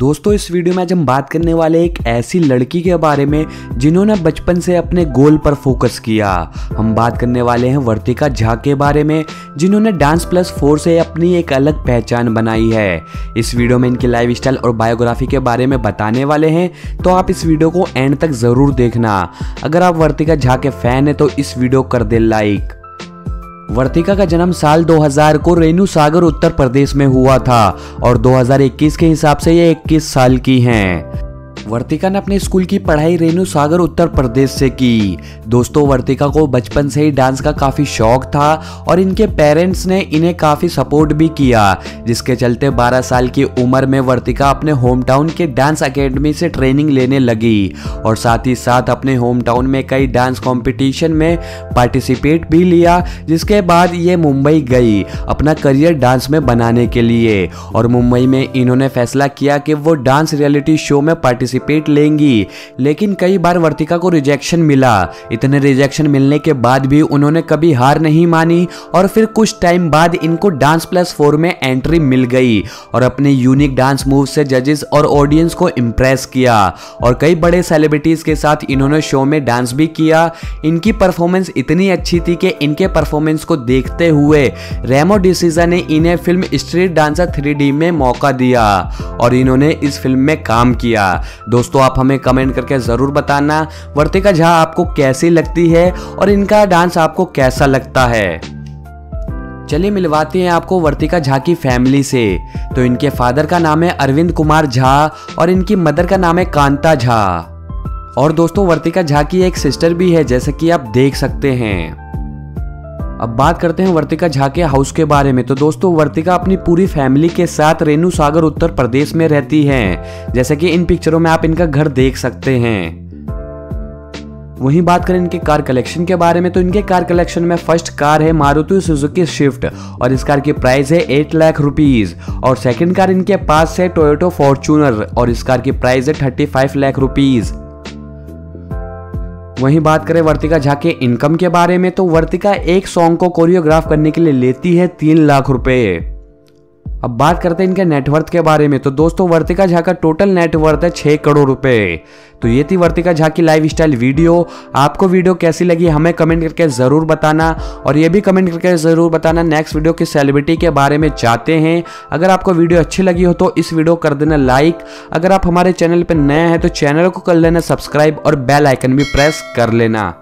दोस्तों, इस वीडियो में आज हम बात करने वाले एक ऐसी लड़की के बारे में जिन्होंने बचपन से अपने गोल पर फोकस किया। हम बात करने वाले हैं वर्तिका झा के बारे में, जिन्होंने डांस प्लस फोर से अपनी एक अलग पहचान बनाई है। इस वीडियो में इनकी लाइफ स्टाइल और बायोग्राफी के बारे में बताने वाले हैं तो आप इस वीडियो को एंड तक ज़रूर देखना। अगर आप वर्तिका झा के फ़ैन है तो इस वीडियो कर दे लाइक। वर्तिका का जन्म साल 2000 को रेणु सागर उत्तर प्रदेश में हुआ था और 2021 के हिसाब से ये 21 साल की हैं। वर्तिका ने अपने स्कूल की पढ़ाई रेणु सागर उत्तर प्रदेश से की। दोस्तों, वर्तिका को बचपन से ही डांस का काफ़ी शौक था और इनके पेरेंट्स ने इन्हें काफ़ी सपोर्ट भी किया, जिसके चलते 12 साल की उम्र में वर्तिका अपने होम टाउन के डांस अकेडमी से ट्रेनिंग लेने लगी और साथ ही साथ अपने होम टाउन में कई डांस कॉम्पिटिशन में पार्टिसिपेट भी लिया, जिसके बाद ये मुंबई गई अपना करियर डांस में बनाने के लिए। और मुंबई में इन्होंने फैसला किया कि वो डांस रियलिटी शो में पार्टिसिपेट पार्टिसिपेट लेंगी। लेकिन कई बार वर्तिका को रिजेक्शन मिला। इतने रिजेक्शन मिलने के बाद भी उन्होंने कभी हार नहीं मानी और फिर कुछ टाइम बाद इनको डांस प्लस फोर में एंट्री मिल गई और अपने यूनिक डांस मूव से जजेस और ऑडियंस को इम्प्रेस किया। और कई बड़े सेलिब्रिटीज के साथ इन्होंने शो में डांस भी किया। इनकी परफॉर्मेंस इतनी अच्छी थी कि इनके परफॉर्मेंस को देखते हुए रेमो डिसीजा ने इन्हें फ़िल्म स्ट्रीट डांसर थ्री में मौका दिया और इन्होंने इस फ़िल्म में काम किया। दोस्तों, आप हमें कमेंट करके ज़रूर बताना, वर्तिका झा आपको कैसी लगती है और इनका डांस आपको कैसा लगता है। चलिए, मिलवाते हैं आपको वर्तिका झा की फैमिली से। तो इनके फादर का नाम है अरविंद कुमार झा और इनकी मदर का नाम है कांता झा। और दोस्तों, वर्तिका झा की एक सिस्टर भी है, जैसे कि आप देख सकते हैं। अब बात करते हैं वर्तिका झा के हाउस के बारे में। तो दोस्तों, वर्तिका अपनी पूरी फैमिली के साथ रेणु सागर उत्तर प्रदेश में रहती हैं। जैसे कि इन पिक्चरों में आप इनका घर देख सकते हैं। वहीं बात करें इनके कार कलेक्शन के बारे में तो इनके कार कलेक्शन में फ़र्स्ट कार है मारुति सुजुकी स्विफ्ट और इस कार की प्राइस है एट लाख रुपीज़ और सेकंड कार इनके पास है टोयोटो फॉर्चूनर और इस कार की प्राइस है थर्टी फाइव लाख रुपीज़ वहीं बात करें वर्तिका झा के इनकम के बारे में तो वर्तिका एक सॉन्ग को कोरियोग्राफ करने के लिए लेती है तीन लाख रुपए। अब बात करते हैं इनके नेटवर्थ के बारे में तो दोस्तों वर्तिका झा का टोटल नेटवर्थ है छह करोड़ रुपए। तो ये थी वर्तिका झा की लाइफ स्टाइल वीडियो आपको वीडियो कैसी लगी, हमें कमेंट करके ज़रूर बताना। और ये भी कमेंट करके ज़रूर बताना नेक्स्ट वीडियो की सेलिब्रिटी के बारे में चाहते हैं। अगर आपको वीडियो अच्छी लगी हो तो इस वीडियो कर देना लाइक अगर आप हमारे चैनल पर नए हैं तो चैनल को कर लेना सब्सक्राइब और बेल आइकन भी प्रेस कर लेना।